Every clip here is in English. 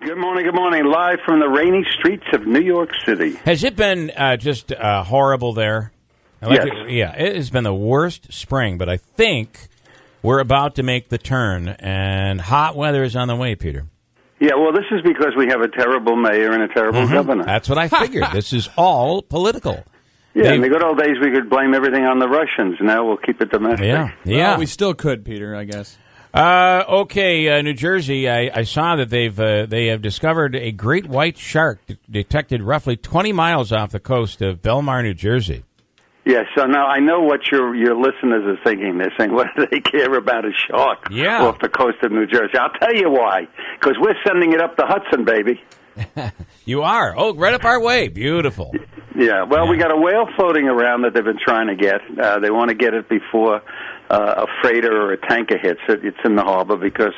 Good morning, good morning. Live from the rainy streets of New York City. Has it been uh, just uh, horrible there? Like Yes. it- yeah, it has been the worst spring, but I think we're about to make the turn, and hot weather is on the way, Peter. Yeah, well, this is because we have a terrible mayor and a terrible Mm-hmm. governor. That's what I figured. this is all political. yeah, they- in the good old days, we could blame everything on the Russians. Now we'll keep it domestic. Yeah, yeah. Well, we still could, Peter. I guess. Uh, okay, uh, New Jersey. I, I saw that they've uh, they have discovered a great white shark d- detected roughly 20 miles off the coast of Belmar, New Jersey. Yeah, so now I know what your your listeners are thinking. They're saying, what do they care about a shark Yeah. off the coast of New Jersey? I'll tell you why. Because we're sending it up the Hudson, baby. You are oh right up our way. Beautiful. Yeah, well, we got a whale floating around that they've been trying to get. Uh, they want to get it before uh, a freighter or a tanker hits it. It's in the harbor because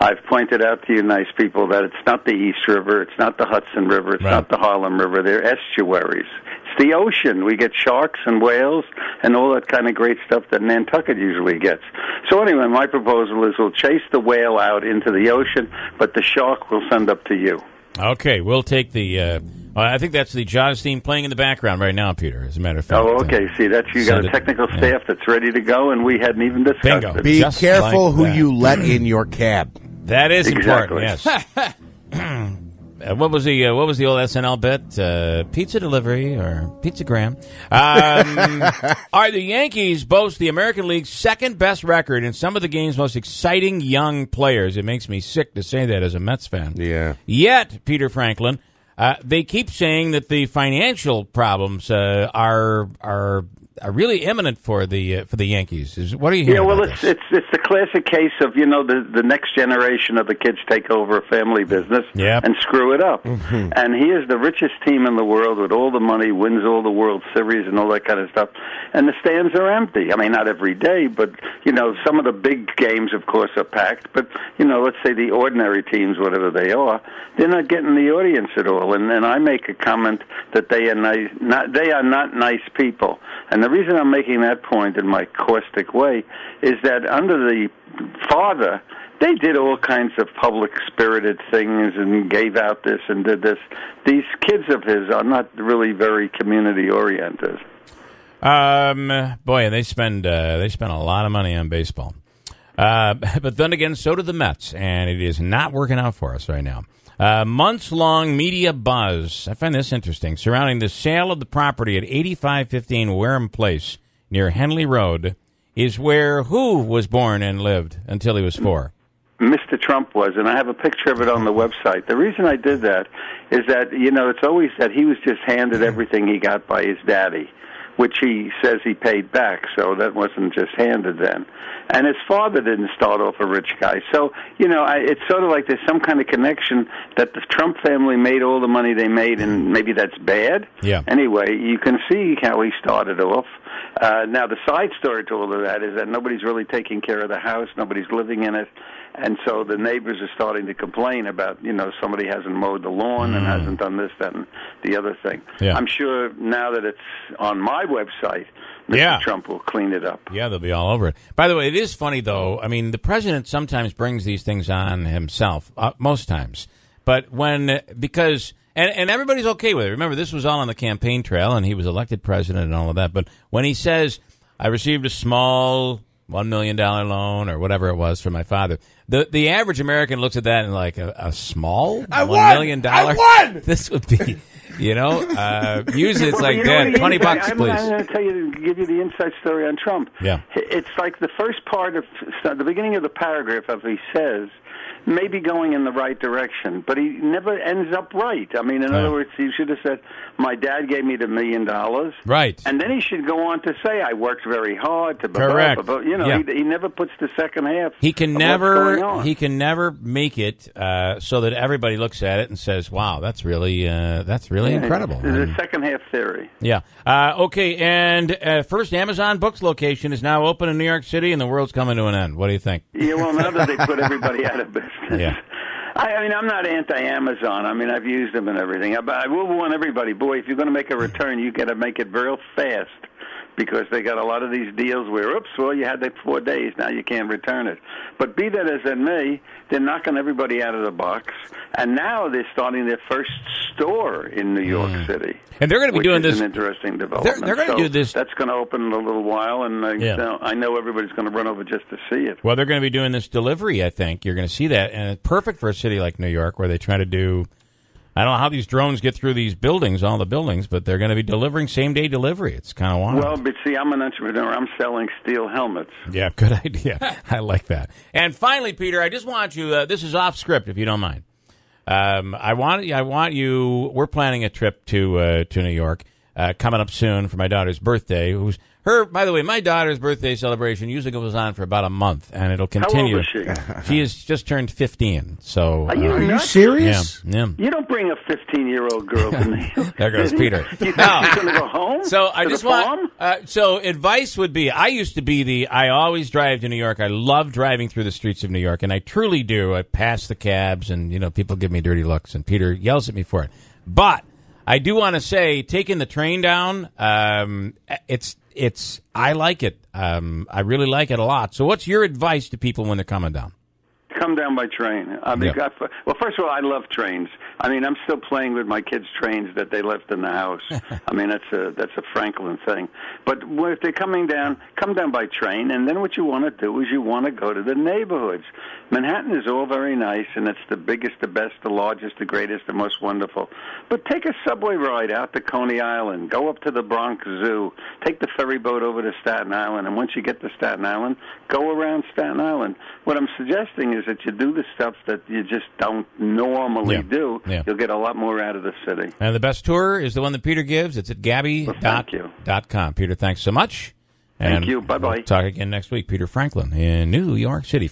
I've pointed out to you, nice people, that it's not the East River, it's not the Hudson River, it's Right. not the Harlem River. They're estuaries. It's the ocean. We get sharks and whales and all that kind of great stuff that Nantucket usually gets. So anyway, my proposal is we'll chase the whale out into the ocean, but the shark we'll send up to you. Okay, we'll take the. Uh, I think that's the Jaws theme playing in the background right now, Peter. As a matter of fact. Oh, okay. See, that's you got Send a it. technical Yeah. staff that's ready to go, and we hadn't even discussed Bingo. it. Be Just careful like who that. you let in your cab. That is Exactly. important. Yes. Uh, what was the uh, what was the old SNL bit? Uh, pizza delivery or pizzagram? Um, all right, the Yankees boast the American League's second best record and some of the game's most exciting young players. It makes me sick to say that as a Mets fan. Yeah. Yet, Peter Franklin, uh, they keep saying that the financial problems uh, are are are really imminent for the uh, for the Yankees. Is, what are you hearing? Yeah, well, about it's this? it's it's the classic case of you know the the next generation of the kids take over a family business Yep. and screw it up. And he is the richest team in the world with all the money, wins all the World Series and all that kind of stuff. And the stands are empty. I mean, not every day, but you know, some of the big games, of course, are packed. But you know, let's say the ordinary teams, whatever they are, they're not getting the audience at all. And and I make a comment that they are nice, not they are not nice people. And the reason I'm making that point in my caustic way is that under the father, they did all kinds of public spirited things and gave out this and did this. These kids of his are not really very community oriented. Um, boy, they spend uh, they spend a lot of money on baseball. Uh, but then again, so do the Mets, and it is not working out for us right now. Uh, months long media buzz. I find this interesting surrounding the sale of the property at 8515 Wareham Place near Henley Road is where who was born and lived until he was four. Mr. Trump was, and I have a picture of it on the website. The reason I did that is that, you know, it's always that he was just handed everything he got by his daddy, which he says he paid back, so that wasn't just handed then. And his father didn't start off a rich guy. So, you know, I, it's sort of like there's some kind of connection that the Trump family made all the money they made, and maybe that's bad. Yeah. Anyway, you can see how he started off. Uh, now, the side story to all of that is that nobody's really taking care of the house, nobody's living in it, and so the neighbors are starting to complain about, you know, somebody hasn't mowed the lawn and hasn't done this, that, and the other thing. Yeah. I'm sure now that it's on my website, Mr. Yeah. Trump will clean it up. Yeah, they'll be all over it. By the way, it is funny though. I mean, the president sometimes brings these things on himself, uh, most times. But when because and and everybody's okay with it. Remember, this was all on the campaign trail, and he was elected president and all of that. But when he says, "I received a small one million dollar loan or whatever it was from my father," the the average American looks at that and like a, a small I one won! million dollar. I won! This would be, you know, uh, usually it's like you know. Twenty the bucks, please. I'm, I'm going to tell you, give you the inside story on Trump. Yeah. It's like the first part of the beginning of the paragraph of he says may be going in the right direction, but he never ends up right. I mean, in Yeah. other words, he should have said, "My dad gave me the million dollars." Right. And then he should go on to say, "I worked very hard to." blah, Correct. blah, blah." You know, Yeah. he, he never puts the second half. He can of what's going never he can never make it uh, so that everybody looks at it and says, "Wow, that's really uh, that's really Yeah, incredible." The second half theory. yeah. Uh, okay. And uh, first Amazon Books location is now open in New York City, and the world's coming to an end. What do you think? Yeah, well, now that they put everybody out of business. Yeah. I, I mean, I'm not anti-Amazon. I mean, I've used them and everything. I, but I will warn everybody, boy, if you're going to make a return, you got to make it real fast because they got a lot of these deals where, oops, well, you had that four days, now you can't return it. But be that as it may, they're knocking everybody out of the box, and now they're starting their first store in New York Mm. City. And they're going to be doing this. an interesting development. they're gonna So do this- That's going to open in a little while, and I, Yeah. know, I know everybody's going to run over just to see it. Well, they're going to be doing this delivery. I think you're going to see that, and it's perfect for a city like New York, where they try to do. I don't know how these drones get through these buildings, all the buildings, but they're going to be delivering same day delivery. It's kind of wild. Well, but see, I'm an entrepreneur. I'm selling steel helmets. yeah, good idea. I like that. And finally, Peter, I just want you. Uh, this is off script, if you don't mind. Um, I want. I want you. We're planning a trip to uh, to New York uh, coming up soon for my daughter's birthday. Who's her? By the way, my daughter's birthday celebration usually goes on for about a month, and it'll continue. How old continue. is she? She has just turned 15. So, Are you uh, Are you nuts? yeah, serious? yeah. You don't bring a 15 year old girl to New York. There goes Peter. You think No. she's going to go home? So I just want. Uh, so advice would be: I used to be the. I always drive to New York. I love driving through the streets of New York, and I truly do. I pass the cabs, and you know, people give me dirty looks, and Peter yells at me for it. But I do want to say, taking the train down, um, it's it's. I like it. Um, I really like it a lot. So, what's your advice to people when they're coming down? Come down by train. I mean, Yeah. I- well, first of all, I love trains. I mean, I'm still playing with my kids' trains that they left in the house. I mean, that's a that's a Franklin thing. But if they're coming down, come down by train, and then what you want to do is you want to go to the neighborhoods. Manhattan is all very nice, and it's the biggest, the best, the largest, the greatest, the most wonderful. But take a subway ride out to Coney Island. Go up to the Bronx Zoo. Take the ferry boat over to Staten Island, and once you get to Staten Island, go around Staten Island. What I'm suggesting is that you do the stuff that you just don't normally Yeah. do. Yeah. You'll get a lot more out of the city. And the best tour is the one that Peter gives. It's at Gabby Well, you. dot com. Peter, thanks so much. Thank you. Bye-bye. We'll talk again next week. Peter Franklin in New York City.